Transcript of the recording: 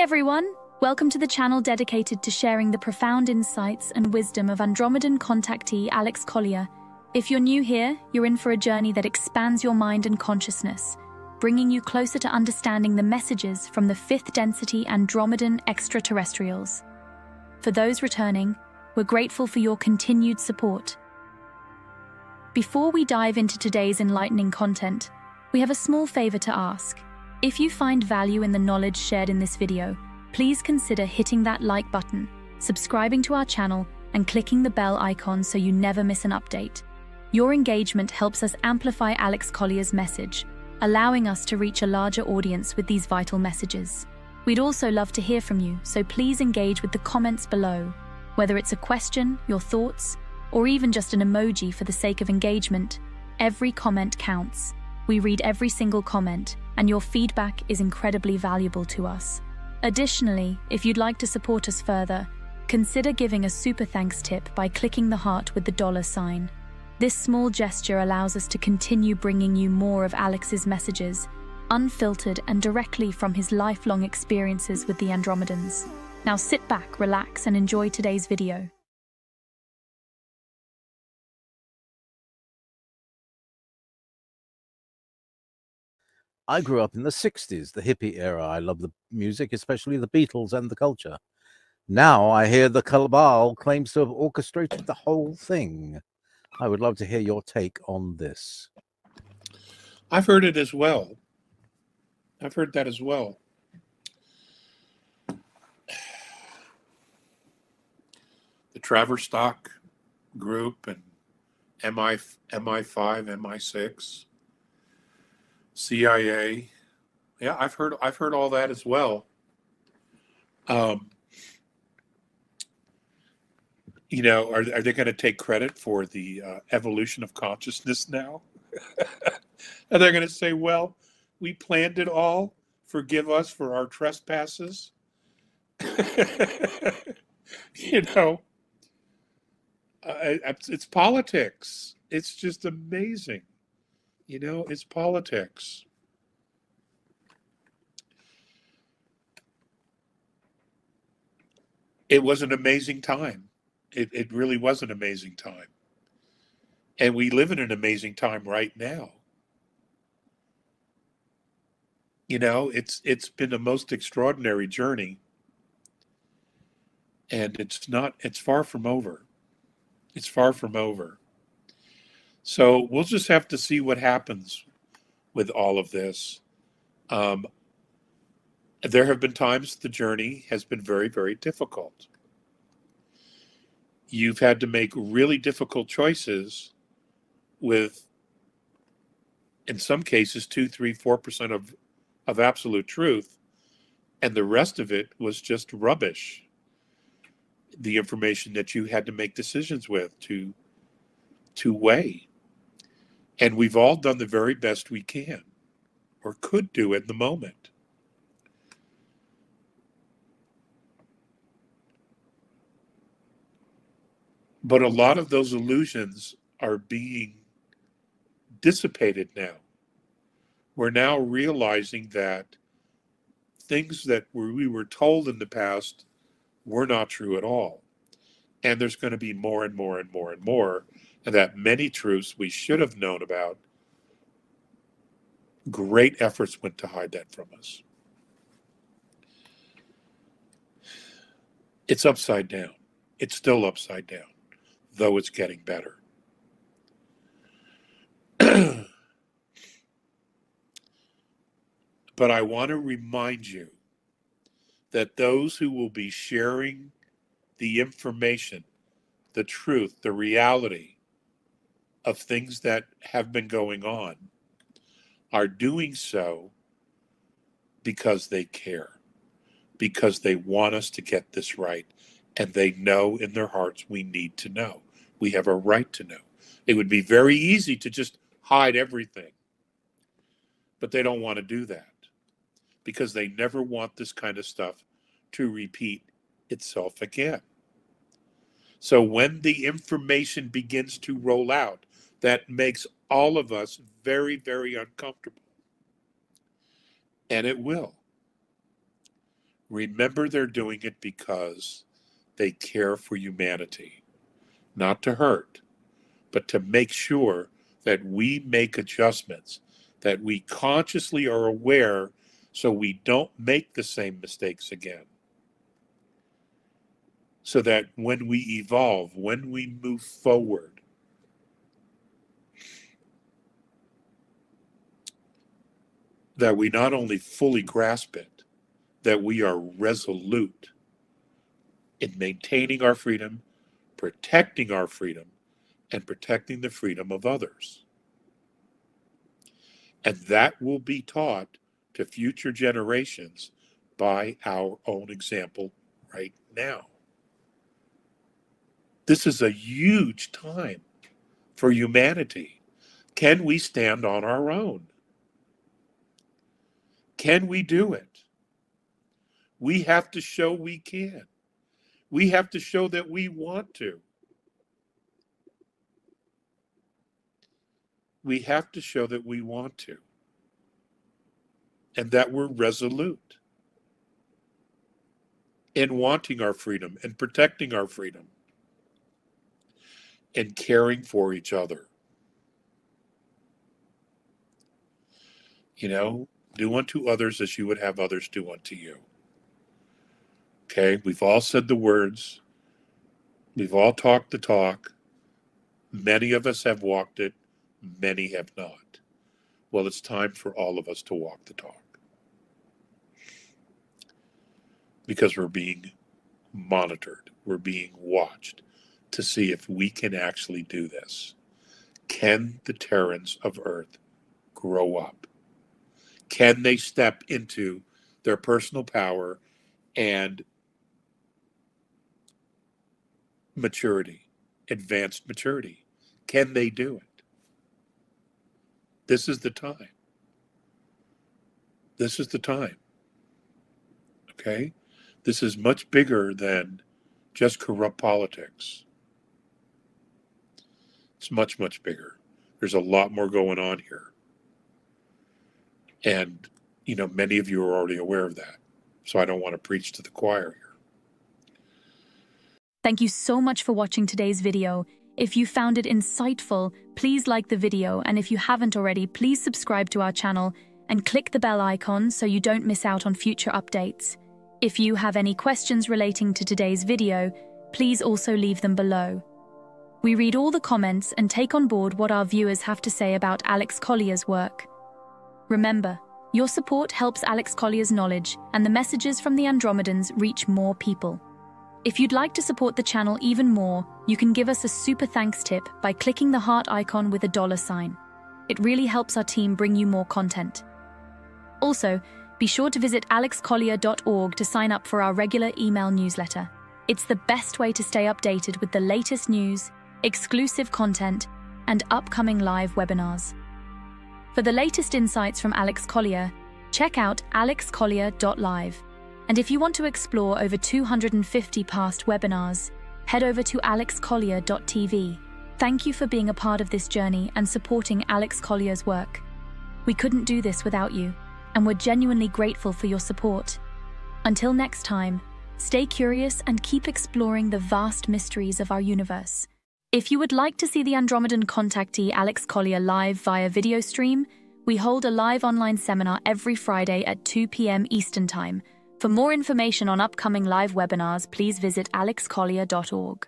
Everyone! Welcome to the channel dedicated to sharing the profound insights and wisdom of Andromedan contactee Alex Collier. If you're new here, you're in for a journey that expands your mind and consciousness, bringing you closer to understanding the messages from the fifth density Andromedan extraterrestrials. For those returning, we're grateful for your continued support. Before we dive into today's enlightening content, we have a small favor to ask. If you find value in the knowledge shared in this video, please consider hitting that like button, subscribing to our channel, and clicking the bell icon so you never miss an update. Your engagement helps us amplify Alex Collier's message, allowing us to reach a larger audience with these vital messages. We'd also love to hear from you, so please engage with the comments below. Whether it's a question, your thoughts, or even just an emoji for the sake of engagement, every comment counts. We read every single comment, and your feedback is incredibly valuable to us. Additionally, if you'd like to support us further, consider giving a super thanks tip by clicking the heart with the dollar sign. This small gesture allows us to continue bringing you more of Alex's messages, unfiltered and directly from his lifelong experiences with the Andromedans. Now sit back, relax, and enjoy today's video. I grew up in the 60s, the hippie era. I love the music, especially the Beatles and the culture. Now I hear the cabal claims to have orchestrated the whole thing. I would love to hear your take on this. I've heard it as well. I've heard that as well. The Tavistock group and MI MI5, MI6 CIA. Yeah, I've heard I've heard all that as well. Um, you know, are, are they going to take credit for the uh, evolution of consciousness now? are they going to say, well, we planned it all, forgive us for our trespasses? you know, uh, it's, it's politics. It's just amazing. You know, it's politics. It was an amazing time. It, it really was an amazing time. And we live in an amazing time right now. You know, it's it's been a most extraordinary journey. And it's not it's far from over. It's far from over. So we'll just have to see what happens with all of this. Um, there have been times the journey has been very, very difficult. You've had to make really difficult choices with, in some cases, two, three, four percent of of absolute truth, and the rest of it was just rubbish. The information that you had to make decisions with to to weigh. And we've all done the very best we can or could do in the moment. But a lot of those illusions are being dissipated now. We're now realizing that things that we were told in the past were not true at all. And there's going to be more and more and more and more that many truths we should have known about, great efforts went to hide that from us. It's upside down. It's still upside down, though it's getting better. but I want to remind you that those who will be sharing the information, the truth, the reality, of things that have been going on are doing so because they care, because they want us to get this right, and they know in their hearts we need to know. We have a right to know. It would be very easy to just hide everything, but they don't want to do that because they never want this kind of stuff to repeat itself again. So when the information begins to roll out, that makes all of us very, very uncomfortable. And it will. Remember, they're doing it because they care for humanity, not to hurt, but to make sure that we make adjustments, that we consciously are aware so we don't make the same mistakes again. So that when we evolve, when we move forward, that we not only fully grasp it, that we are resolute in maintaining our freedom, protecting our freedom, and protecting the freedom of others. And that will be taught to future generations by our own example right now. This is a huge time for humanity. Can we stand on our own? Can we do it? We have to show we can. We have to show that we want to. We have to show that we want to and that we're resolute in wanting our freedom and protecting our freedom and caring for each other. You know, do unto others as you would have others do unto you. Okay, we've all said the words, we've all talked the talk. Many of us have walked it, many have not. Well, it's time for all of us to walk the talk. Because we're being monitored, we're being watched to see if we can actually do this. Can the Terrans of Earth grow up? Can they step into their personal power and maturity, advanced maturity? Can they do it? This is the time. This is the time. Okay? This is much bigger than just corrupt politics. It's much, much bigger. There's a lot more going on here. And, you know, many of you are already aware of that. So I don't want to preach to the choir here. Thank you so much for watching today's video. If you found it insightful, please like the video, and if you haven't already, please subscribe to our channel and click the bell icon so you don't miss out on future updates. If you have any questions relating to today's video, please also leave them below. We read all the comments and take on board what our viewers have to say about Alex Collier's work. Remember, your support helps Alex Collier's knowledge and the messages from the Andromedans reach more people. If you'd like to support the channel even more, you can give us a super thanks tip by clicking the heart icon with a dollar sign. It really helps our team bring you more content. Also, be sure to visit alexcollier.org to sign up for our regular email newsletter. It's the best way to stay updated with the latest news, exclusive content, and upcoming live webinars. For the latest insights from Alex Collier, check out alexcollier.live. And if you want to explore over 250 past webinars, head over to alexcollier.tv. Thank you for being a part of this journey and supporting Alex Collier's work. We couldn't do this without you, and we're genuinely grateful for your support. Until next time, stay curious and keep exploring the vast mysteries of our universe. If you would like to see the Andromedan contactee Alex Collier live via video stream, we hold a live online seminar every Friday at 2 p.m. Eastern Time. For more information on upcoming live webinars, please visit alexcollier.org.